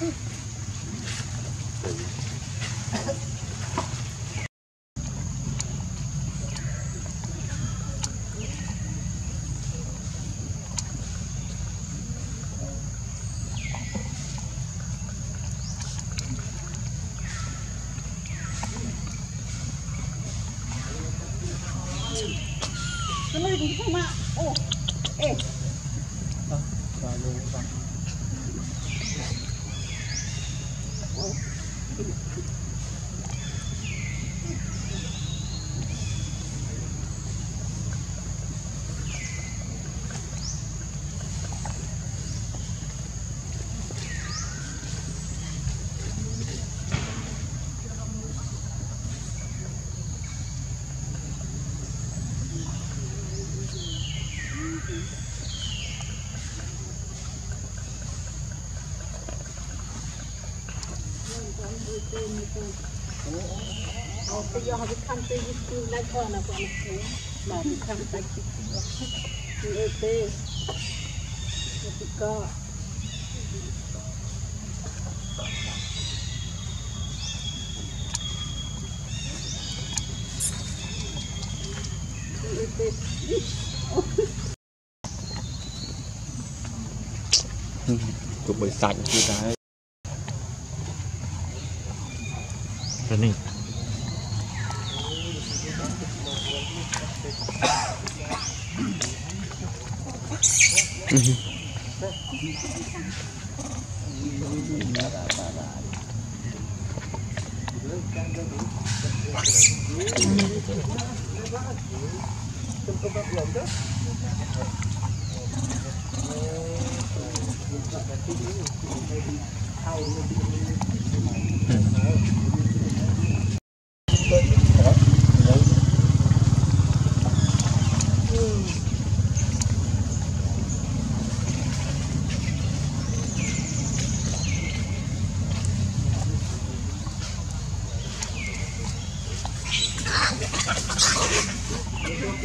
怎么不听话？ไปยอมไปทำไปยึดคืนแล้วก็นะความสูงมาไปทำไปคิดมีเอเต้แล้วก็เอเต้กับบริษัทคือได้แล้วนี่ như cái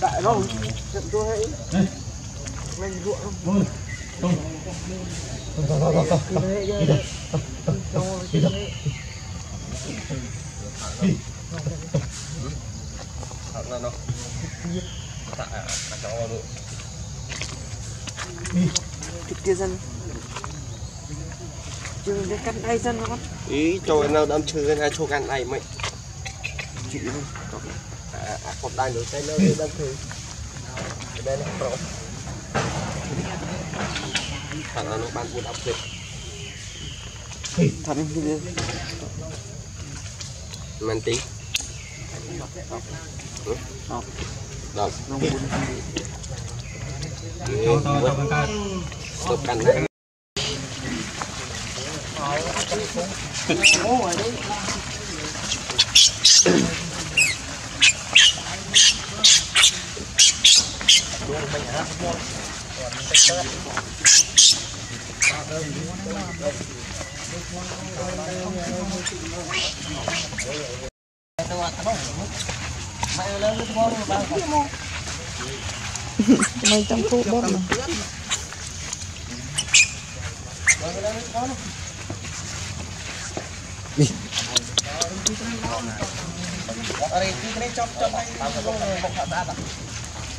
Đại rồi, trận tôi hãy. Lên ruộng không? Kia dân chứ cái cắt đây dân nó con ý cho nào đâm chư cái cho gan này mày. Chị luôn à à cột đai được cái nơi đâm chư đây nó pro thằng nó ban buôn thật em kia. Mình tí Đâu? to to to con mày trong khu bớt mà. đi tụt cái đi, đu Hãy subscribe cho kênh Ghiền Mì Gõ Để không bỏ lỡ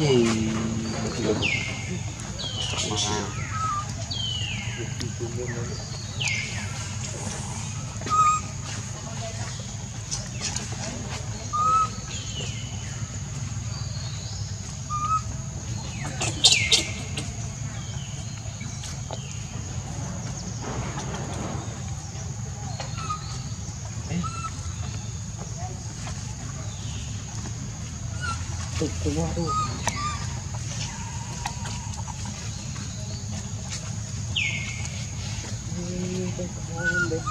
Yeay. と困ろううん、わるんです。